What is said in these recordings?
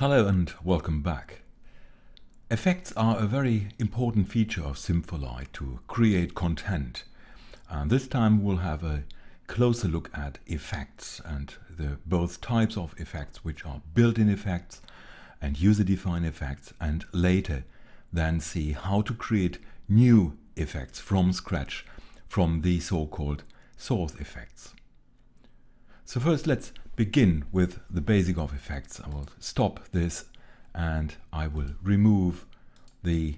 Hello and welcome back. Effects are a very important feature of Sympholight to create content. And this time we'll have a closer look at effects and the both types of effects which are built-in effects and user-defined effects and later then see how to create new effects from scratch from the so-called source effects. So first let's begin with the basic of effects. I will stop this and I will remove the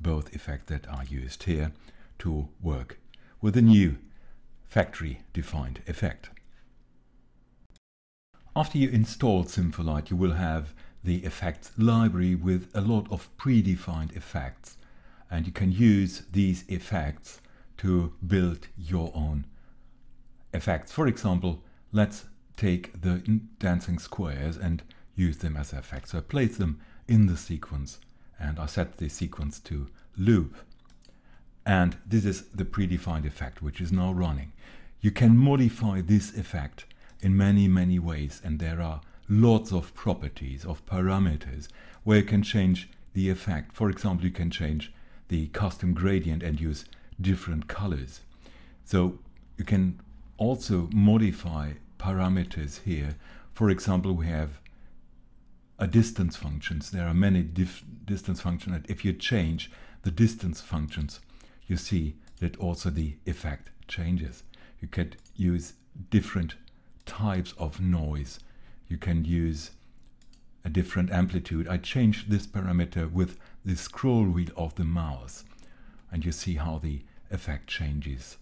both effect that are used here to work with a new factory defined effect. After you install Sympholight you will have the effects library with a lot of predefined effects and you can use these effects to build your own effects. For example, let's take the dancing squares and use them as effects. So I place them in the sequence and I set the sequence to loop. And this is the predefined effect which is now running. You can modify this effect in many, many ways and there are lots of properties, of parameters where you can change the effect. For example, you can change the custom gradient and use different colors. So you can also modify parameters here. For example, we have a distance functions. There are many distance functions. If you change the distance functions, you see that also the effect changes. You can use different types of noise. You can use a different amplitude. I change this parameter with the scroll wheel of the mouse and you see how the effect changes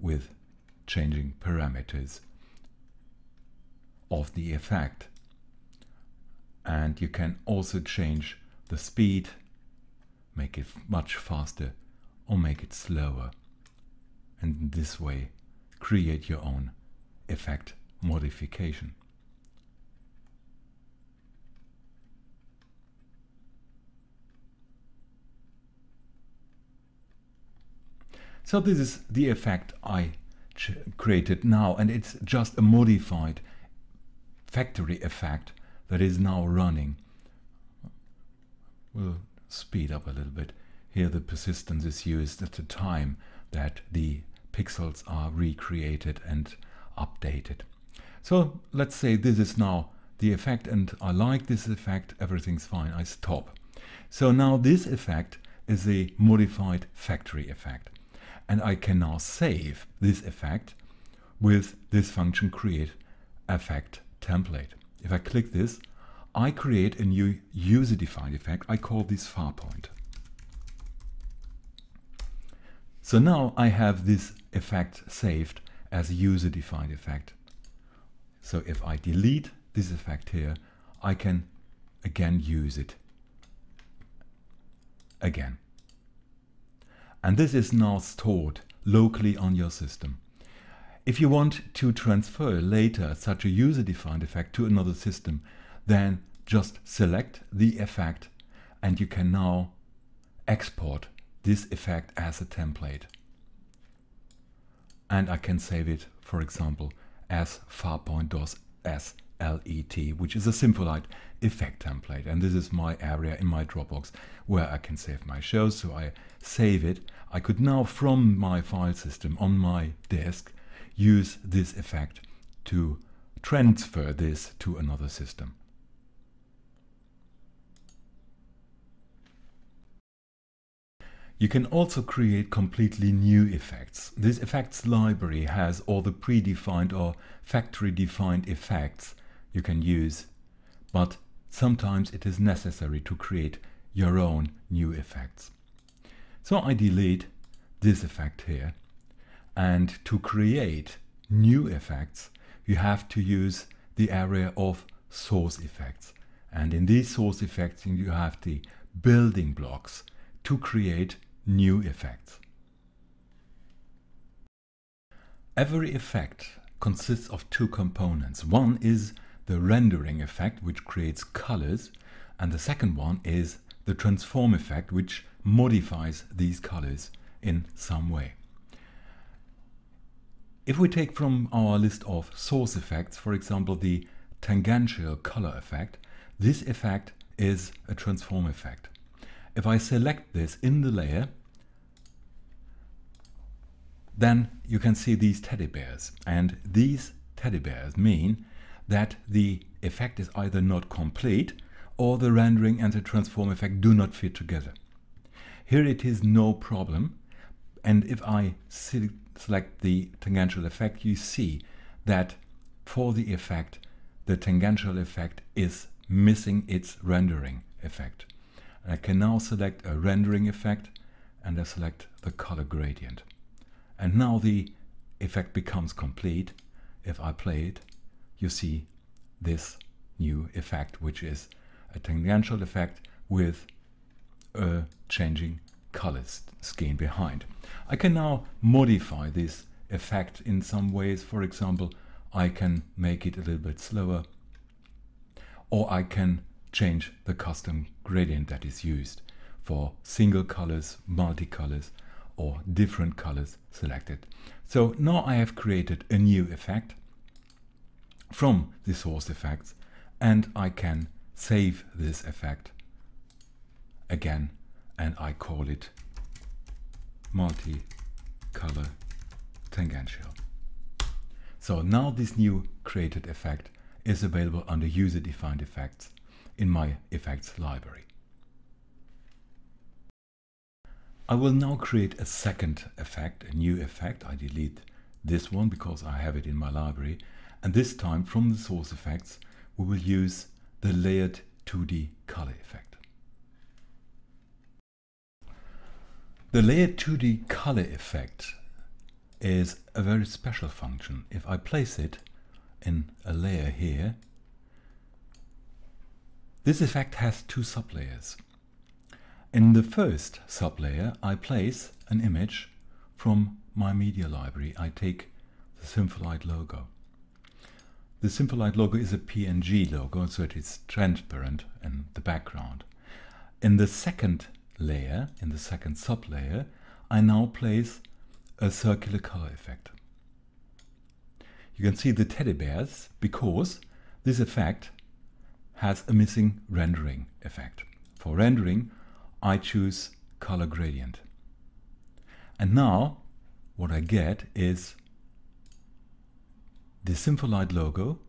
with changing parameters of the effect. And you can also change the speed, make it much faster or make it slower. And this way create your own effect modification. So this is the effect I created now and it's just a modified factory effect that is now running. We'll speed up a little bit. Here the persistence is used at the time that the pixels are recreated and updated. So let's say this is now the effect and I like this effect, everything's fine, I stop. So now this effect is a modified factory effect and I can now save this effect with this function create effect template. If I click this, I create a new user-defined effect. I call this far point. So now I have this effect saved as a user-defined effect. So if I delete this effect here, I can again use it again. And this is now stored locally on your system. If you want to transfer later such a user-defined effect to another system, then just select the effect and you can now export this effect as a template. And I can save it, for example, as farpoint.slet, which is a Sympholight effect template. And this is my area in my Dropbox where I can save my shows. So I save it. I could now, from my file system on my disk, use this effect to transfer this to another system. You can also create completely new effects. This effects library has all the predefined or factory defined effects you can use, but sometimes it is necessary to create your own new effects. So I delete this effect here and to create new effects, you have to use the area of source effects. And in these source effects, you have the building blocks to create new effects. Every effect consists of two components. One is the rendering effect, which creates colors, and the second one is the transform effect, which modifies these colors in some way. If we take from our list of source effects, for example, the tangential color effect, this effect is a transform effect. If I select this in the layer, then you can see these teddy bears. And these teddy bears mean that the effect is either not complete or the rendering and the transform effect do not fit together. Here it is no problem. And if I select the tangential effect, you see that for the effect, the tangential effect is missing its rendering effect. I can now select a rendering effect and I select the color gradient. And now the effect becomes complete. If I play it, you see this new effect, which is a tangential effect with a changing color scheme behind. I can now modify this effect in some ways. For example, I can make it a little bit slower or I can change the custom gradient that is used for single colors, multicolors or different colors selected. So now I have created a new effect from the source effects and I can save this effect again and I call it multicolor tangential. So now this new created effect is available under user defined effects in my effects library. I will now create a second effect, a new effect. I delete this one because I have it in my library. And this time from the source effects, we will use the layered 2D color effect. The layer 2D color effect is a very special function. If I place it in a layer here, this effect has two sublayers. In the first sublayer, I place an image from my media library. I take the Sympholight logo. The Sympholight logo is a PNG logo, so it is transparent in the background. In the second layer, in the second sublayer, I now place a circular color effect. You can see the teddy bears because this effect has a missing rendering effect. For rendering, I choose color gradient. And now what I get is the Sympholight logo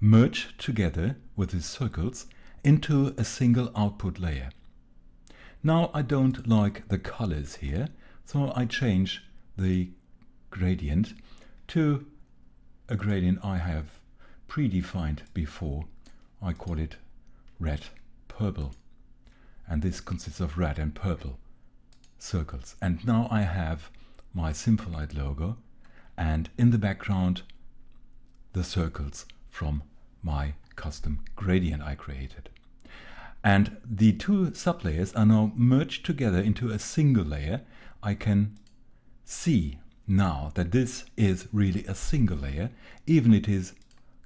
merged together with the circles into a single output layer. Now I don't like the colors here, so I change the gradient to a gradient I have predefined before I call it red purple and this consists of red and purple circles and now I have my Sympholight logo and in the background the circles from my custom gradient I created. And the two sublayers are now merged together into a single layer. I can see now that this is really a single layer, even it is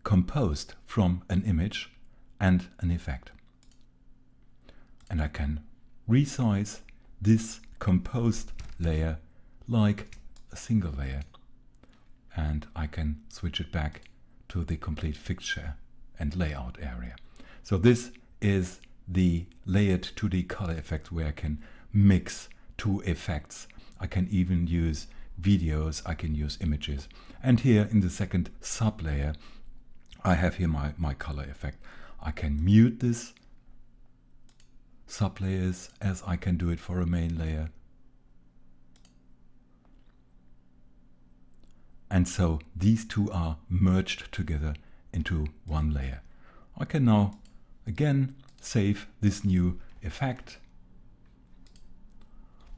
composed from an image and an effect. And I can resize this composed layer like a single layer and I can switch it back to the complete fixture and layout area. So this is the layered 2D color effect where I can mix two effects. I can even use videos, I can use images. And here in the second sub layer, I have here my, my color effect. I can mute this sublayers as I can do it for a main layer. And so these two are merged together into one layer. I can now again save this new effect.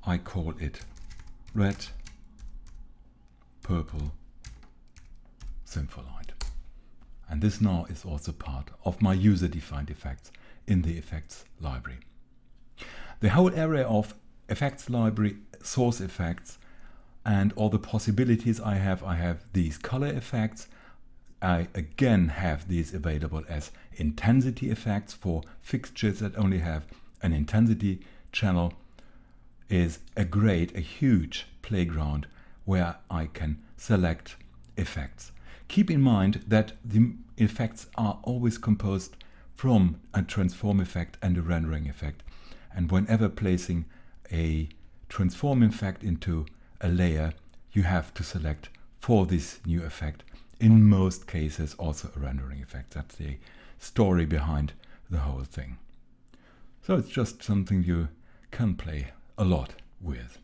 I call it red, purple, Sympholight. And this now is also part of my user-defined effects in the effects library. The whole area of effects library, source effects, and all the possibilities I have, I have these color effects. I again have these available as intensity effects for fixtures that only have an intensity channel is a great, a huge playground where I can select effects. Keep in mind that the effects are always composed from a transform effect and a rendering effect. And whenever placing a transform effect into a layer, you have to select for this new effect. In most cases, also a rendering effect. That's the story behind the whole thing. So it's just something you can play a lot with.